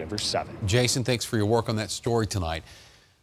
Denver 7. Jason, thanks for your work on that story tonight.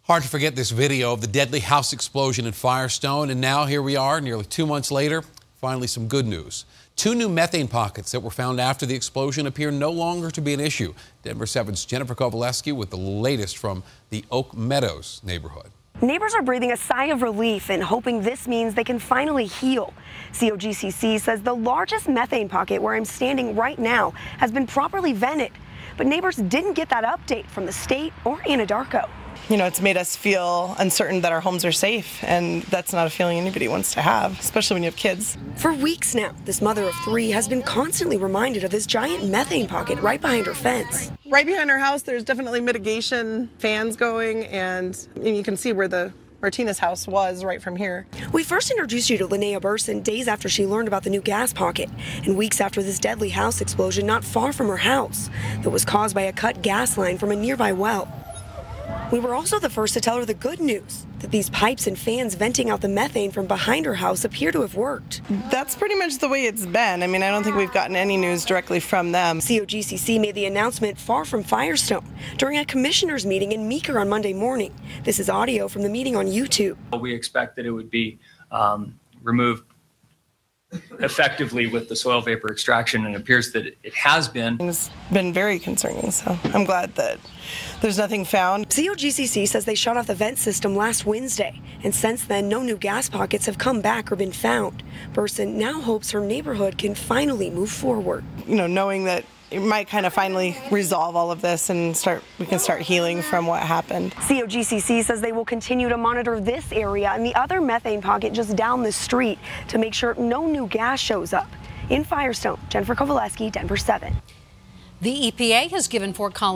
Hard to forget this video of the deadly house explosion in Firestone, and now here we are, nearly two months later. Finally, some good news. Two new methane pockets that were found after the explosion appear no longer to be an issue. Denver 7's Jennifer Kovaleski with the latest from the Oak Meadows neighborhood. Neighbors are breathing a sigh of relief and hoping this means they can finally heal. COGCC says the largest methane pocket where I'm standing right now has been properly vented, but neighbors didn't get that update from the state or Anadarko. You know, it's made us feel uncertain that our homes are safe, and that's not a feeling anybody wants to have, especially when you have kids. For weeks now, this mother of three has been constantly reminded of this giant methane pocket right behind her fence. Right behind her house, there's definitely mitigation fans going, and you can see where the Martinez house was right from here. We first introduced you to Linnea Burson days after she learned about the new gas pocket, and weeks after this deadly house explosion not far from her house that was caused by a cut gas line from a nearby well. We were also the first to tell her the good news that these pipes and fans venting out the methane from behind her house appear to have worked. That's pretty much the way it's been. I mean, I don't think we've gotten any news directly from them. COGCC made the announcement far from Firestone during a commissioners meeting in Meeker on Monday morning. This is audio from the meeting on YouTube. We expect that it would be um, removed effectively with the soil vapor extraction, and it appears that it has been. It's been very concerning, so I'm glad that there's nothing found. COGCC says they shut off the vent system last Wednesday, and since then, no new gas pockets have come back or been found. Burson now hopes her neighborhood can finally move forward. You know, knowing that it might kind of finally resolve all of this and start we can start healing from what happened. COGCC says they will continue to monitor this area and the other methane pocket just down the street to make sure no new gas shows up. In Firestone, Jennifer Kovaleski, Denver 7. The EPA has given Fort Collins